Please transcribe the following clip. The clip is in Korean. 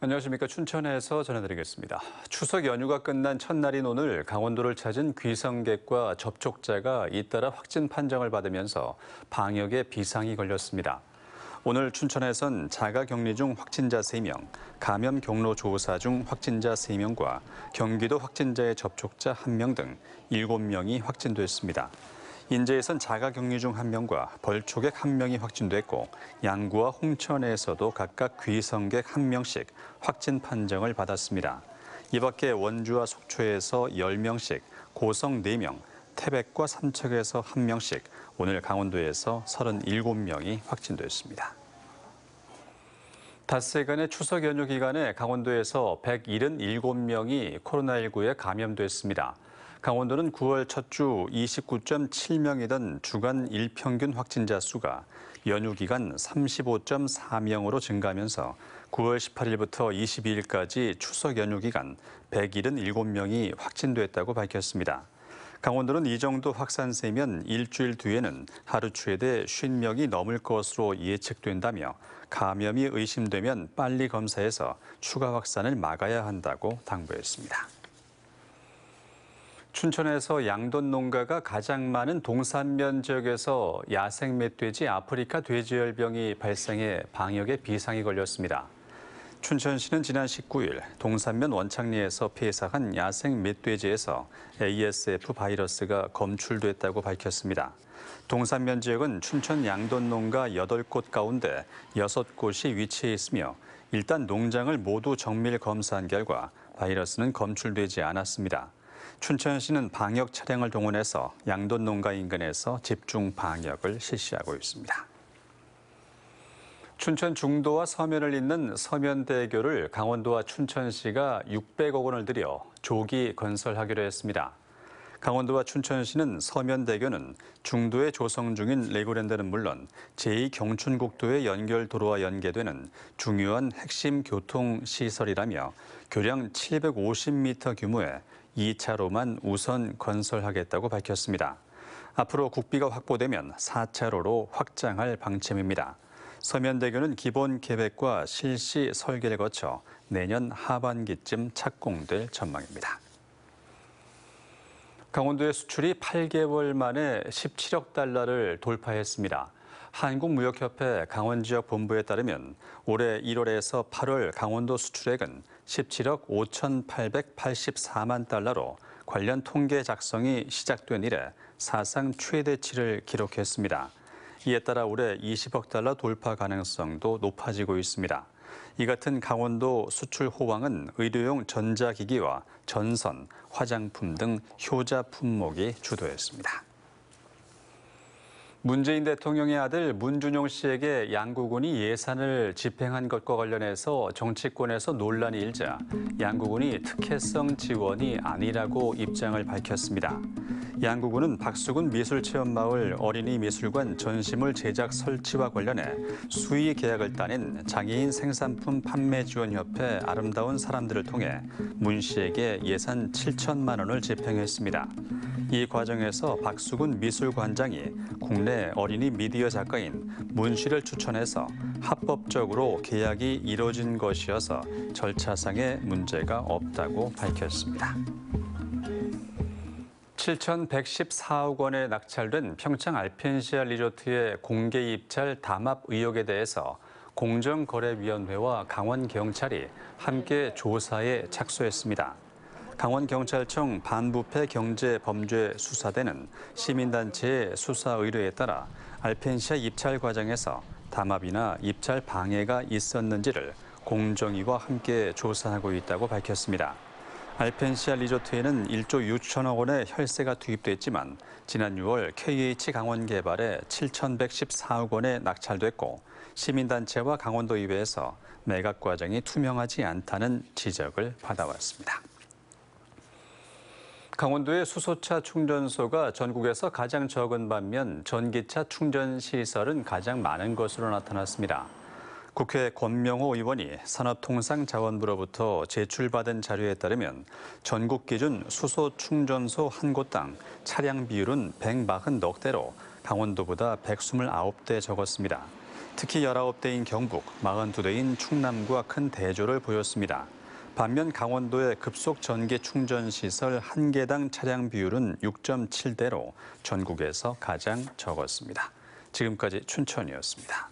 안녕하십니까. 춘천에서 전해드리겠습니다. 추석 연휴가 끝난 첫날인 오늘 강원도를 찾은 귀성객과 접촉자가 잇따라 확진 판정을 받으면서 방역에 비상이 걸렸습니다. 오늘 춘천에선 자가 격리 중 확진자 3명, 감염 경로 조사 중 확진자 3명과 경기도 확진자의 접촉자 1명 등 7명이 확진됐습니다. 인제에선 자가격리 중 한 명과 벌초객 한 명이 확진됐고 양구와 홍천에서도 각각 귀성객 한 명씩 확진 판정을 받았습니다. 이 밖에 원주와 속초에서 10명씩, 고성 4명, 태백과 삼척에서 한 명씩, 오늘 강원도에서 37명이 확진됐습니다. 닷새간의 추석 연휴 기간에 강원도에서 177명이 코로나19에 감염됐습니다. 강원도는 9월 첫 주 29.7명이던 주간 일평균 확진자 수가 연휴 기간 35.4명으로 증가하면서 9월 18일부터 22일까지 추석 연휴 기간 177명이 확진됐다고 밝혔습니다. 강원도는 이 정도 확산세면 일주일 뒤에는 하루 최대 50명이 넘을 것으로 예측된다며 감염이 의심되면 빨리 검사해서 추가 확산을 막아야 한다고 당부했습니다. 춘천에서 양돈 농가가 가장 많은 동산면 지역에서 야생 멧돼지 아프리카 돼지열병이 발생해 방역에 비상이 걸렸습니다. 춘천시는 지난 19일 동산면 원창리에서 폐사한 야생 멧돼지에서 ASF 바이러스가 검출됐다고 밝혔습니다. 동산면 지역은 춘천 양돈 농가 8곳 가운데 6곳이 위치해 있으며 일단 농장을 모두 정밀 검사한 결과 바이러스는 검출되지 않았습니다. 춘천시는 방역 차량을 동원해서 양돈 농가 인근에서 집중 방역을 실시하고 있습니다. 춘천 중도와 서면을 잇는 서면대교를 강원도와 춘천시가 600억 원을 들여 조기 건설하기로 했습니다. 강원도와 춘천시는 서면대교는 중도에 조성 중인 레고랜드는 물론 제2경춘국도의 연결 도로와 연계되는 중요한 핵심 교통시설이라며 교량 750m 규모의 2차로만 우선 건설하겠다고 밝혔습니다. 앞으로 국비가 확보되면 4차로로 확장할 방침입니다. 서면대교는 기본 계획과 실시 설계를 거쳐 내년 하반기쯤 착공될 전망입니다. 강원도의 수출이 8개월 만에 17억 달러를 돌파했습니다. 한국무역협회 강원지역 본부에 따르면 올해 1월에서 8월 강원도 수출액은 17억 5,884만 달러로 관련 통계 작성이 시작된 이래 사상 최대치를 기록했습니다. 이에 따라 올해 20억 달러 돌파 가능성도 높아지고 있습니다. 이 같은 강원도 수출 호황은 의료용 전자기기와 전선, 화장품 등 효자 품목이 주도했습니다. 문재인 대통령의 아들 문준용 씨에게 양구군이 예산을 집행한 것과 관련해서 정치권에서 논란이 일자 양구군이 특혜성 지원이 아니라고 입장을 밝혔습니다. 양구군은 박수군 미술체험마을 어린이 미술관 전시물 제작 설치와 관련해 수의 계약을 따낸 장애인 생산품 판매지원협회 아름다운 사람들을 통해 문 씨에게 예산 7천만 원을 집행했습니다. 이 과정에서 박수근 미술관장이 국내 어린이 미디어 작가인 문 씨를 추천해서 합법적으로 계약이 이뤄진 것이어서 절차상의 문제가 없다고 밝혔습니다. 7,114억 원에 낙찰된 평창 알펜시아 리조트의 공개 입찰 담합 의혹에 대해서 공정거래위원회와 강원경찰이 함께 조사에 착수했습니다. 강원경찰청 반부패 경제범죄수사대는 시민단체의 수사 의뢰에 따라 알펜시아 입찰 과정에서 담합이나 입찰 방해가 있었는지를 공정위와 함께 조사하고 있다고 밝혔습니다. 알펜시아 리조트에는 1조 6천억 원의 혈세가 투입됐지만 지난 6월 KH 강원 개발에 7,114억 원에 낙찰됐고 시민단체와 강원도의회에서 매각 과정이 투명하지 않다는 지적을 받아왔습니다. 강원도의 수소차 충전소가 전국에서 가장 적은 반면 전기차 충전 시설은 가장 많은 것으로 나타났습니다. 국회 권명호 의원이 산업통상자원부로부터 제출받은 자료에 따르면 전국 기준 수소 충전소 한 곳당 차량 비율은 140넉 대로 강원도보다 129대 적었습니다. 특히 19대인 경북, 42대인 충남과 큰 대조를 보였습니다. 반면 강원도의 급속 전기 충전 시설 한 개당 차량 비율은 6.7대로 전국에서 가장 적었습니다. 지금까지 춘천이었습니다.